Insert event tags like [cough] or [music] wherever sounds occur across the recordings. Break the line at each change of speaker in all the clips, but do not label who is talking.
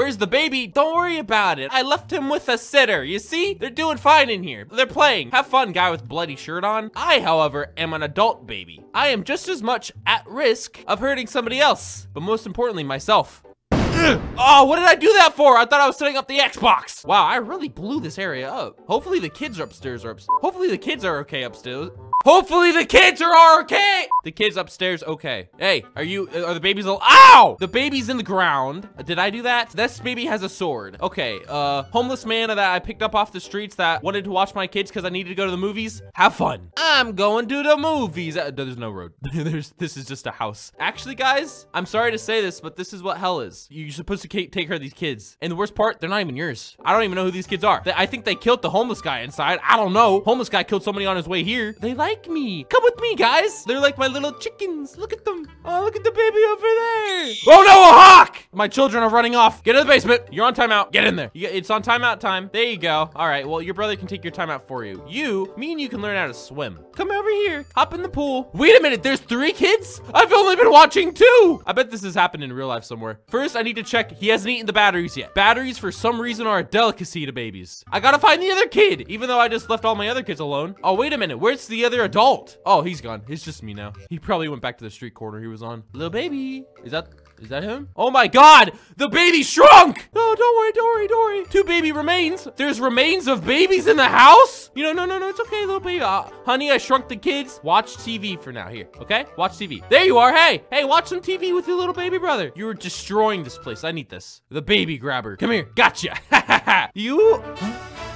Where's the baby? Don't worry about it. I left him with a sitter. You see? They're doing fine in here. They're playing. Have fun, guy with bloody shirt on. I, however, am an adult baby. I am just as much at risk of hurting somebody else, but most importantly, myself. Oh, what did I do that for? I thought I was setting up the Xbox. Wow, I really blew this area up. Hopefully the kids are upstairs or upstairs. Hopefully the kids are okay upstairs. Hopefully the kids are okay. The kids upstairs, okay. Hey, are you, are the babies, ow! The baby's in the ground. Did I do that? This baby has a sword. Okay, uh, homeless man that I picked up off the streets that wanted to watch my kids because I needed to go to the movies. Have fun. I'm going to the movies. Uh, there's no road. [laughs] there's, this is just a house. Actually, guys, I'm sorry to say this, but this is what hell is. You're supposed to take care of these kids. And the worst part, they're not even yours. I don't even know who these kids are. I think they killed the homeless guy inside. I don't know. Homeless guy killed somebody on his way here. They like like me. Come with me, guys. They're like my little chickens. Look at them. Oh, look at the baby over there. Oh no, a hawk! My children are running off. Get in the basement. You're on timeout. Get in there. You, it's on timeout time. There you go. All right, well, your brother can take your timeout for you. You, me and you can learn how to swim. Come over here. Hop in the pool. Wait a minute, there's three kids? I've only been watching two. I bet this has happened in real life somewhere. First, I need to check he hasn't eaten the batteries yet. Batteries, for some reason, are a delicacy to babies. I gotta find the other kid, even though I just left all my other kids alone. Oh, wait a minute. Where's the other adult? Oh, Oh, he's gone. It's just me now. He probably went back to the street corner he was on. Little baby. Is that is that him? Oh my god! The baby shrunk! No, don't worry, don't worry, don't worry. Two baby remains. There's remains of babies in the house? You know, no, no, no, it's okay, little baby. Uh, honey, I shrunk the kids. Watch TV for now. Here, okay? Watch TV. There you are. Hey, hey, watch some TV with your little baby brother. You're destroying this place. I need this. The baby grabber. Come here. Gotcha. [laughs] you...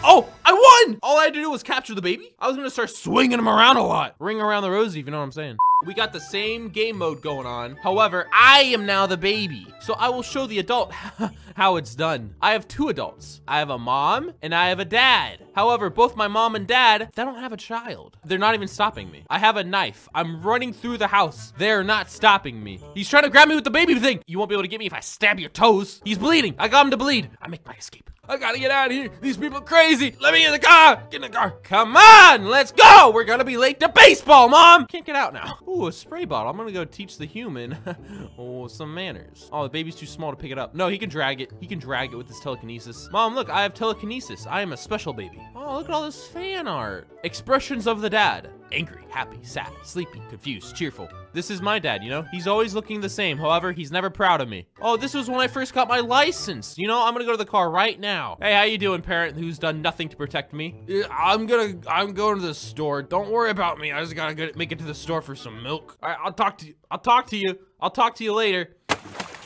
Oh, I won! All I had to do was capture the baby. I was gonna start swinging him around a lot. Ring around the rosy, if you know what I'm saying. We got the same game mode going on. However, I am now the baby. So I will show the adult [laughs] how it's done. I have two adults. I have a mom and I have a dad. However, both my mom and dad, they don't have a child. They're not even stopping me. I have a knife. I'm running through the house. They're not stopping me. He's trying to grab me with the baby thing. You won't be able to get me if I stab your toes. He's bleeding. I got him to bleed. I make my escape. I gotta get out of here. These people are crazy. Let me in the car. Get in the car. Come on, let's go. We're gonna be late to baseball, Mom. Can't get out now. Ooh, a spray bottle. I'm gonna go teach the human [laughs] oh, some manners. Oh, the baby's too small to pick it up. No, he can drag it. He can drag it with his telekinesis. Mom, look, I have telekinesis. I am a special baby. Oh, look at all this fan art. Expressions of the dad. Angry, happy, sad, sleepy, confused, cheerful. This is my dad, you know? He's always looking the same. However, he's never proud of me. Oh, this was when I first got my license. You know, I'm gonna go to the car right now. Hey, how you doing, parent who's done nothing to protect me? I'm gonna, I'm going to the store. Don't worry about me. I just gotta make it to the store for some milk. All right, I'll talk to you. I'll talk to you. I'll talk to you later.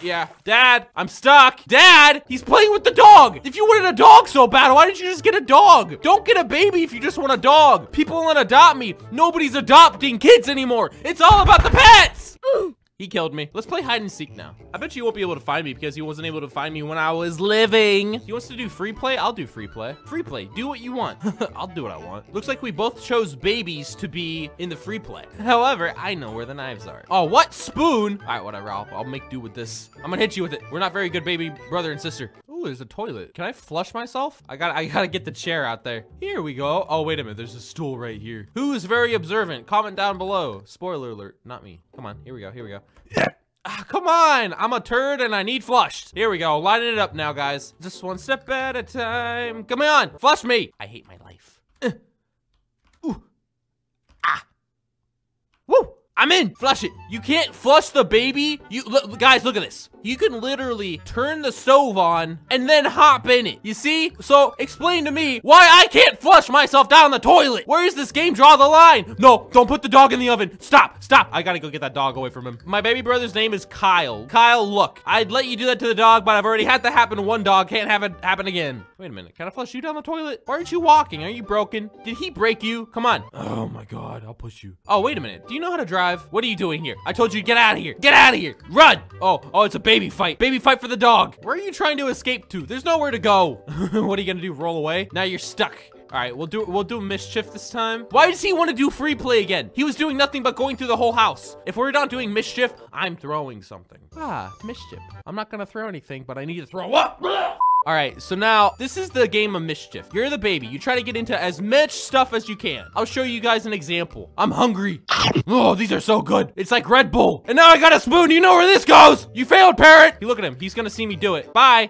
Yeah. Dad, I'm stuck. Dad, he's playing with the dog. If you wanted a dog so bad, why didn't you just get a dog? Don't get a baby if you just want a dog. People won't adopt me. Nobody's adopting kids anymore. It's all about the pets. [gasps] [gasps] He killed me. Let's play hide and seek now. I bet you won't be able to find me because he wasn't able to find me when I was living. He wants to do free play? I'll do free play. Free play. Do what you want. [laughs] I'll do what I want. Looks like we both chose babies to be in the free play. However, I know where the knives are. Oh, what? Spoon? All right, whatever. I'll, I'll make do with this. I'm gonna hit you with it. We're not very good baby brother and sister. Ooh, there's a toilet. Can I flush myself? I got I gotta get the chair out there. Here we go. Oh, wait a minute. There's a stool right here. Who is very observant? Comment down below. Spoiler alert. Not me. Come on. Here we go. Here we go. Ah, come on! I'm a turd and I need flushed. Here we go, lining it up now, guys. Just one step at a time. Come on, flush me! I hate my life. Uh. Ooh. Ah. Woo! I'm in! Flush it. You can't flush the baby. You look, Guys, look at this. You can literally turn the stove on and then hop in it. You see? So explain to me why I can't flush myself down the toilet. Where does this game draw the line? No, don't put the dog in the oven. Stop, stop. I gotta go get that dog away from him. My baby brother's name is Kyle. Kyle, look, I'd let you do that to the dog, but I've already had that happen to one dog. Can't have it happen again. Wait a minute. Can I flush you down the toilet? Why aren't you walking? Are you broken? Did he break you? Come on. Oh my God, I'll push you. Oh, wait a minute. Do you know how to drive? What are you doing here? I told you to get out of here. Get out of here. Run. Oh, oh, it's a baby fight. Baby fight for the dog. Where are you trying to escape to? There's nowhere to go. [laughs] what are you gonna do? Roll away? Now you're stuck. All right, we'll do we'll do mischief this time. Why does he want to do free play again? He was doing nothing but going through the whole house. If we're not doing mischief, I'm throwing something. Ah, mischief. I'm not gonna throw anything, but I need to throw up. [laughs] All right, so now this is the game of mischief. You're the baby. You try to get into as much stuff as you can. I'll show you guys an example. I'm hungry. Oh, these are so good. It's like Red Bull. And now I got a spoon. You know where this goes. You failed, parrot. You look at him. He's gonna see me do it. Bye.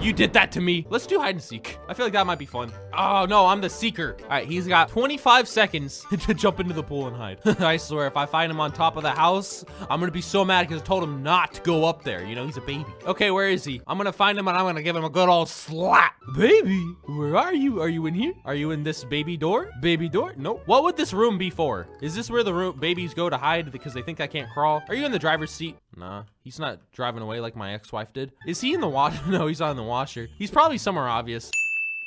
You did that to me. Let's do hide and seek. I feel like that might be fun. Oh, no, I'm the seeker. All right, he's got 25 seconds [laughs] to jump into the pool and hide. [laughs] I swear, if I find him on top of the house, I'm gonna be so mad because I told him not to go up there. You know, he's a baby. Okay, where is he? I'm gonna find him and I'm gonna give him a good old slap. Baby, where are you? Are you in here? Are you in this baby door? Baby door? Nope. What would this room be for? Is this where the room babies go to hide because they think I can't crawl? Are you in the driver's seat? Nah, he's not driving away like my ex-wife did. Is he in the water? [laughs] no, he's not in the washer. He's probably somewhere obvious.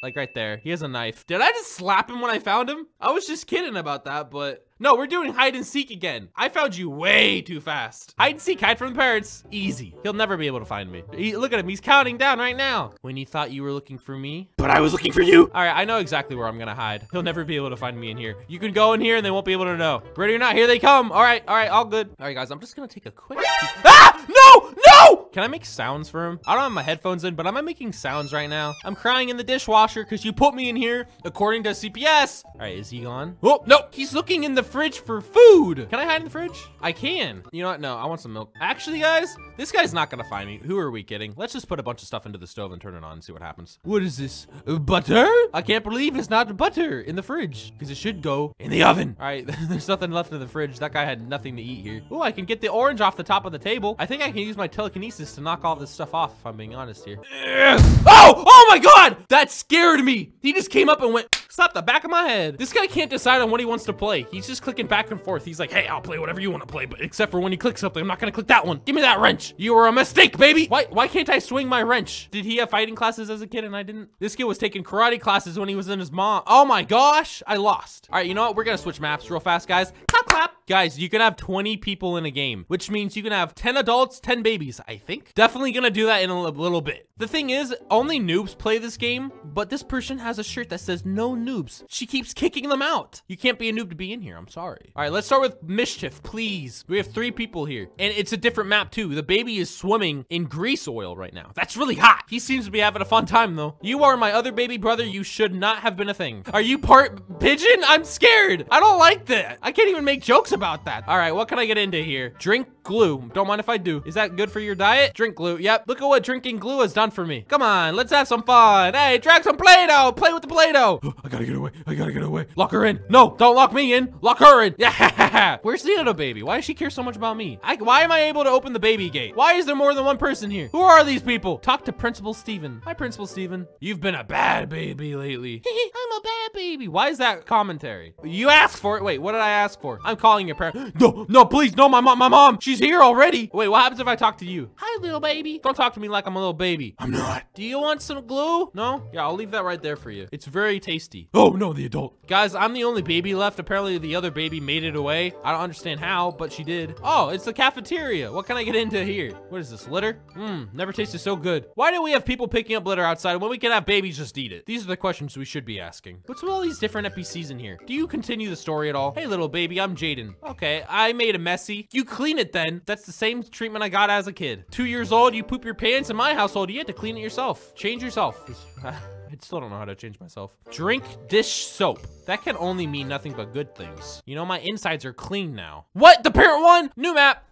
Like right there. He has a knife. Did I just slap him when I found him? I was just kidding about that, but no, we're doing hide and seek again. I found you way too fast. Hide and seek, hide from the parents. Easy. He'll never be able to find me. He, look at him, he's counting down right now. When you thought you were looking for me.
But I was looking for you.
All right, I know exactly where I'm gonna hide. He'll never be able to find me in here. You can go in here and they won't be able to know. Ready or not, here they come. All right, all right, all good. All right, guys, I'm just gonna take a quick Ah! No! No! Can I make sounds for him? I don't have my headphones in, but am I making sounds right now? I'm crying in the dishwasher because you put me in here according to CPS. All right, is he gone? Oh, no, he's looking in the fridge for food. Can I hide in the fridge? I can. You know what? No, I want some milk. Actually, guys, this guy's not gonna find me. Who are we kidding? Let's just put a bunch of stuff into the stove and turn it on and see what happens. What is this? Butter? I can't believe it's not butter in the fridge because it should go in the oven. All right, [laughs] there's nothing left in the fridge. That guy had nothing to eat here. Oh, I can get the orange off the top of the table. I think I can use my telekinesis to knock all this stuff off if I'm being honest here. Oh, oh my God, that scared me. He just came up and went, stop the back of my head. This guy can't decide on what he wants to play. He's just clicking back and forth. He's like, hey, I'll play whatever you want to play, but except for when you click something, I'm not gonna click that one. Give me that wrench. You were a mistake, baby. Why, why can't I swing my wrench? Did he have fighting classes as a kid and I didn't? This kid was taking karate classes when he was in his mom. Oh my gosh, I lost. All right, you know what? We're gonna switch maps real fast, guys. Clap, clap. Guys, you can have 20 people in a game, which means you can have 10 adults, 10 babies, I think. Definitely gonna do that in a little bit. The thing is, only noobs play this game, but this person has a shirt that says no noobs. She keeps kicking them out. You can't be a noob to be in here, I'm sorry. All right, let's start with Mischief, please. We have three people here, and it's a different map too. The baby is swimming in grease oil right now. That's really hot. He seems to be having a fun time though. You are my other baby brother. You should not have been a thing. Are you part pigeon? I'm scared. I don't like that. I can't even make jokes about that. All right, what can I get into here? Drink glue. Don't mind if I do. Is that good for your diet? Drink glue. Yep. Look at what drinking glue has done for me. Come on, let's have some fun. Hey, drag some Play-Doh. Play with the Play-Doh. [gasps] I gotta get away. I gotta get away. Lock her in. No, don't lock me in. Lock her in. [laughs] Yeah. Where's the other baby? Why does she care so much about me? I, why am I able to open the baby gate? Why is there more than one person here? Who are these people? Talk to Principal Steven. Hi, Principal Steven. You've been a bad baby lately. [laughs] I'm a bad baby. Why is that commentary? You asked for it. Wait, what did I ask for? I'm calling your parent. [gasps] No, no, please, no, my mom, my mom. She's here already. Wait, what happens if I talk to you? Hi, little baby. Don't talk to me like I'm a little baby.
I'm not.
Do you want some glue? No? Yeah, I'll leave that right there for you. It's very tasty.
Oh, no, the adult.
Guys, I'm the only baby left. Apparently, the other baby made it away. I don't understand how, but she did. Oh, it's the cafeteria. What can I get into here? What is this, litter? Mmm, never tasted so good. Why do we have people picking up litter outside when we can have babies just eat it? These are the questions we should be asking. What's with all these different NPCs in here? Do you continue the story at all? Hey, little baby, I'm Jaden. Okay, I made a messy. You clean it then. That's the same treatment I got as a kid. Two years old, you poop your pants. In my household, you had to clean it yourself. Change yourself. [laughs] I still don't know how to change myself. Drink dish soap. That can only mean nothing but good things. You know, my insides are clean now. What? The parent one? New map.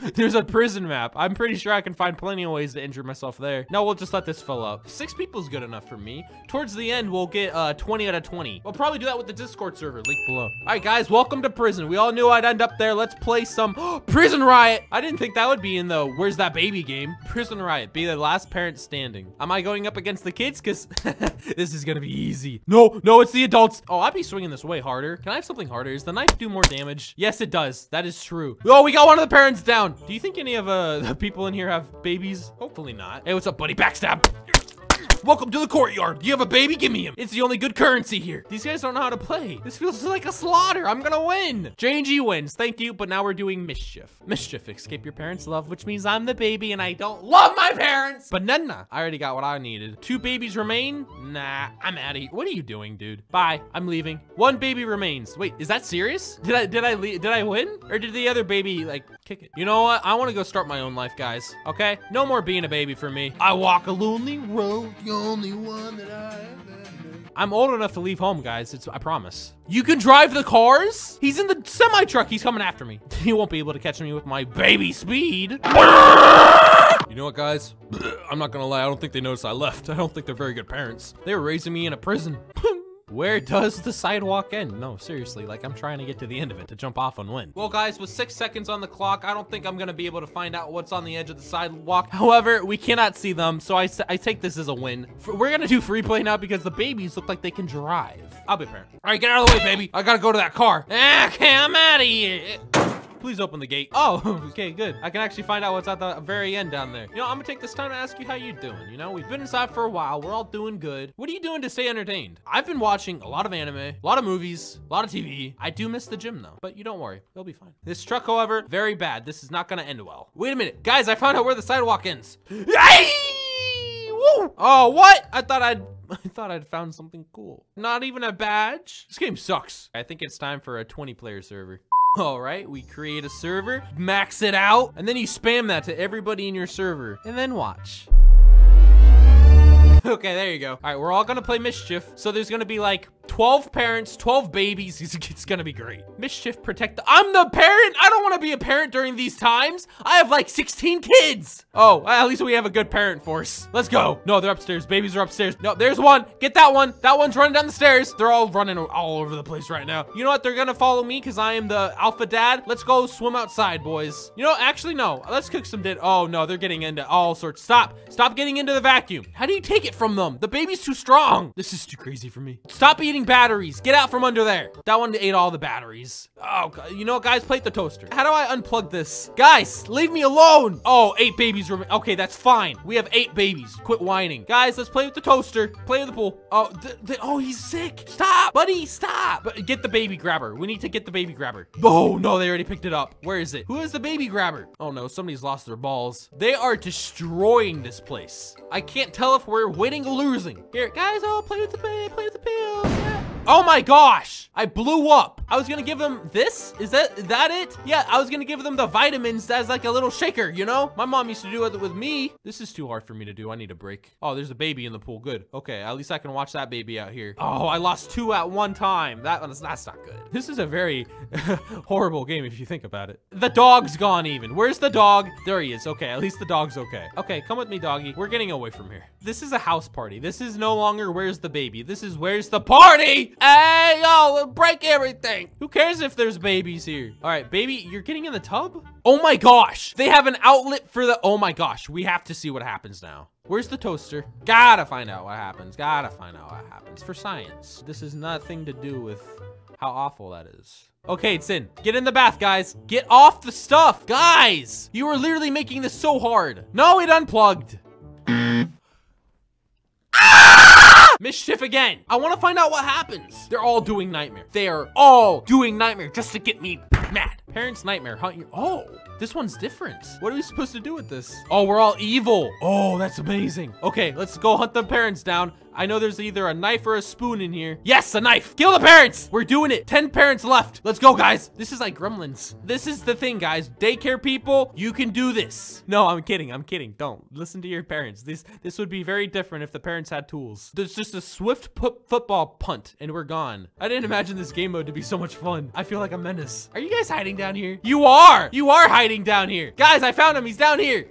[laughs] There's a prison map. I'm pretty sure I can find plenty of ways to injure myself there. No, we'll just let this fill up. Six people's good enough for me. Towards the end, we'll get uh, 20 out of 20. We'll probably do that with the Discord server, link below. All right, guys, welcome to prison. We all knew I'd end up there. Let's play some [gasps] Prison Riot. I didn't think that would be in the Where's That Baby game. Prison Riot, be the last parent standing. Am I going up against the kids? Because [laughs] this is going to be easy. No, no, it's the adults. Oh, I'd be swinging this way harder. Can I have something harder? Does the knife do more damage? Yes, it does. That is true. Oh, we got one of the parents down. Do you think any of uh, [laughs] the people in here have babies? Hopefully not. Hey, what's up, buddy? Backstab. Welcome to the courtyard. Do you have a baby? Give me him. It's the only good currency here. These guys don't know how to play. This feels like a slaughter. I'm gonna win. Jayingee wins. Thank you. But now we're doing mischief. Mischief. Escape your parents' love, which means I'm the baby and I don't love my parents. Banana. I already got what I needed. Two babies remain? Nah, I'm out of here. What are you doing, dude? Bye. I'm leaving. One baby remains. Wait, is that serious? Did I did I did I win? Or did the other baby like kick it? You know what? I want to go start my own life, guys. Okay? No more being a baby for me. I walk a lonely road the only one that I I'm old enough to leave home, guys. It's I promise. You can drive the cars? He's in the semi truck. He's coming after me. [laughs] He won't be able to catch me with my baby speed. [laughs] You know what, guys? [laughs] I'm not gonna lie, I don't think they noticed I left. I don't think they're very good parents. They were raising me in a prison. Where does the sidewalk end? No, seriously, like I'm trying to get to the end of it to jump off and win. Well, guys, with six seconds on the clock, I don't think I'm gonna be able to find out what's on the edge of the sidewalk. However, we cannot see them, so I, I take this as a win. We're gonna do free play now because the babies look like they can drive. I'll be parent. All right, get out of the way, baby. I gotta go to that car. Okay, I'm out of here. Please open the gate. Oh, [laughs] okay, good. I can actually find out what's at the very end down there. You know, I'm gonna take this time to ask you how you doing. You know, we've been inside for a while. We're all doing good. What are you doing to stay entertained? I've been watching a lot of anime, a lot of movies, a lot of TV. I do miss the gym though, but you don't worry, it'll be fine. This truck, however, very bad. This is not gonna end well. Wait a minute, guys, I found out where the sidewalk ends. Yay! Whoa! Oh, what? I thought I'd [laughs] I thought I'd found something cool. Not even a badge? This game sucks. I think it's time for a 20 player server. All right, we create a server, max it out, and then you spam that to everybody in your server, and then watch. [laughs] okay, there you go. All right, we're all gonna play Mischief. So there's gonna be like 12 parents, 12 babies. It's, gonna be great. Mischief protect the- I'm the parent! I don't wanna be a parent during these times. I have like 16 kids! Oh, at least we have a good parent force. Let's go. No, they're upstairs. Babies are upstairs. No, there's one. Get that one. That one's running down the stairs. They're all running all over the place right now. You know what? They're gonna follow me because I am the alpha dad. Let's go swim outside, boys. You know, actually, no. Let's cook some din- Oh, no, they're getting into all sorts. Stop. Stop getting into the vacuum. How do you take it from them? The baby's too strong. This is too crazy for me. Stop eating batteries. Get out from under there. That one ate all the batteries. Oh, you know what, guys? Plate the toaster. How do I unplug this? Guys, leave me alone. Oh, eight babies remain. Okay, that's fine. We have eight babies. Quit whining. Guys, let's play with the toaster. Play with the pool. Oh, oh, he's sick. Stop, buddy, stop. Get the baby grabber. We need to get the baby grabber. Oh, no, they already picked it up. Where is it? Who is the baby grabber? Oh, no, somebody's lost their balls. They are destroying this place. I can't tell if we're winning or losing. Here, guys, oh, play with the play with the pills. Oh my gosh, I blew up. I was gonna give them this. Is that that it? Yeah, I was gonna give them the vitamins as like a little shaker, you know? My mom used to do it with me. This is too hard for me to do. I need a break. Oh, there's a baby in the pool. Good. Okay, at least I can watch that baby out here. Oh, I lost two at one time. That that's not good. This is a very [laughs] horrible game if you think about it. The dog's gone even. Where's the dog? There he is. Okay, at least the dog's okay. Okay, come with me, doggy. We're getting away from here. This is a house party. This is no longer where's the baby. This is where's the party? Hey, yo, break everything. Who cares if there's babies here? All right, baby, you're getting in the tub? Oh my gosh. They have an outlet for the, oh my gosh. We have to see what happens now. Where's the toaster? Gotta find out what happens. Gotta find out what happens for science. This is nothing to do with how awful that is. Okay, it's in. Get in the bath, guys. Get off the stuff. Guys, you are literally making this so hard. No, it unplugged. Mischief again. I want to find out what happens. They're all doing nightmare. They are all doing nightmare just to get me mad. Parents nightmare. Hunt your. Oh, this one's different. What are we supposed to do with this? Oh, we're all evil. Oh, that's amazing. Okay, let's go hunt the parents down. I know there's either a knife or a spoon in here. Yes, a knife. Kill the parents. We're doing it. 10 parents left. Let's go, guys. This is like gremlins. This is the thing, guys. Daycare people, you can do this. No, I'm kidding. I'm kidding. Don't listen to your parents. This this would be very different if the parents had tools. There's just a swift football punt and we're gone. I didn't imagine this game mode to be so much fun. I feel like a menace. Are you guys hiding down here? You are. You are hiding down here. Guys, I found him. He's down here.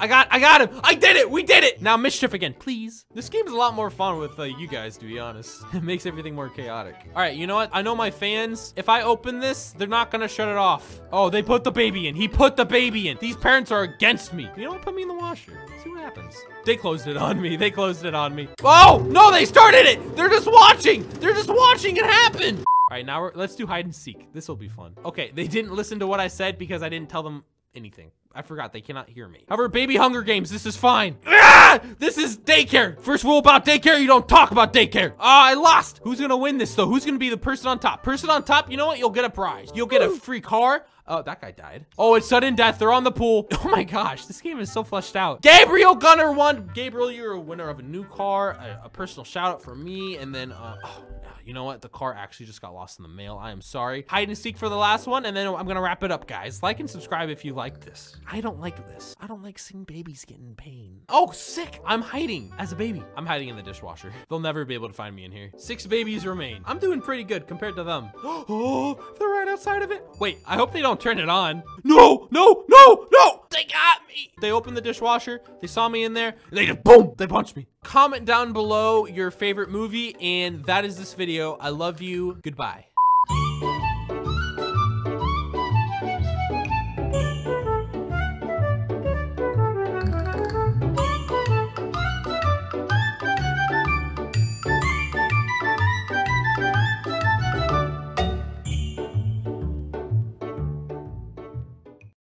I got I got him. I did it. We did it. Now mischief again, please. This game is a lot more fun with uh, you guys, to be honest. [laughs] It makes everything more chaotic. All right, you know what? I know my fans, if I open this, they're not gonna shut it off. Oh, they put the baby in. He put the baby in. These parents are against me. You know what? Put me in the washer. See what happens. They closed it on me. They closed it on me. Oh, no, they started it. They're just watching. They're just watching it happen. All right, now let's do hide and seek. This will be fun. Okay, they didn't listen to what I said because I didn't tell them anything. I forgot they cannot hear me. However, baby Hunger Games, this is fine. [laughs] Ah! This is daycare. First rule about daycare, you don't talk about daycare. Ah, I lost. Who's gonna win this though? Who's gonna be the person on top? Person on top, you know what? You'll get a prize. You'll get a free car. Oh, that guy died. Oh, it's sudden death. They're on the pool. [laughs] Oh my gosh, this game is so fleshed out. Gabriel Gunner won. Gabriel, you're a winner of a new car, a, a personal shout out for me, and then, uh, oh, you know what? The car actually just got lost in the mail. I am sorry. Hide and seek for the last one, and then I'm gonna wrap it up, guys. Like and subscribe if you like this. I don't like this. I don't like seeing babies get in pain. Oh, sick. I'm hiding as a baby. I'm hiding in the dishwasher. [laughs] They'll never be able to find me in here. Six babies remain. I'm doing pretty good compared to them. [gasps] Oh, they're right outside of it. Wait, I hope they don't turn it on. No, no, no, no. They got me. They opened the dishwasher. They saw me in there. They just boom. They punched me. Comment down below your favorite movie. And that is this video. I love you. Goodbye.